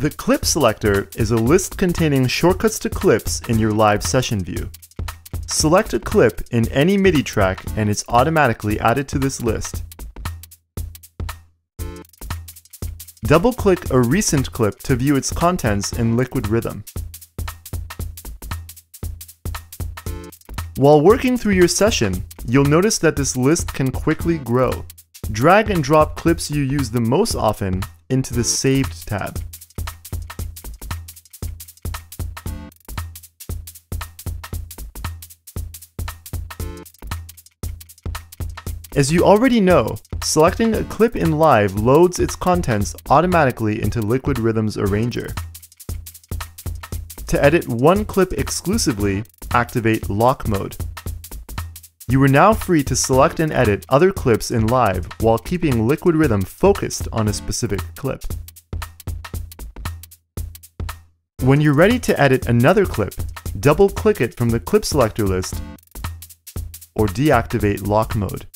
The Clip Selector is a list containing shortcuts to clips in your live session view. Select a clip in any MIDI track and it's automatically added to this list. Double-click a recent clip to view its contents in Liquid Rhythm. While working through your session, you'll notice that this list can quickly grow. Drag and drop clips you use the most often into the Saved tab. As you already know, selecting a clip in Live loads its contents automatically into Liquid Rhythm's Arranger. To edit one clip exclusively, activate Lock Mode. You are now free to select and edit other clips in Live while keeping Liquid Rhythm focused on a specific clip. When you're ready to edit another clip, double-click it from the clip selector list or deactivate lock mode.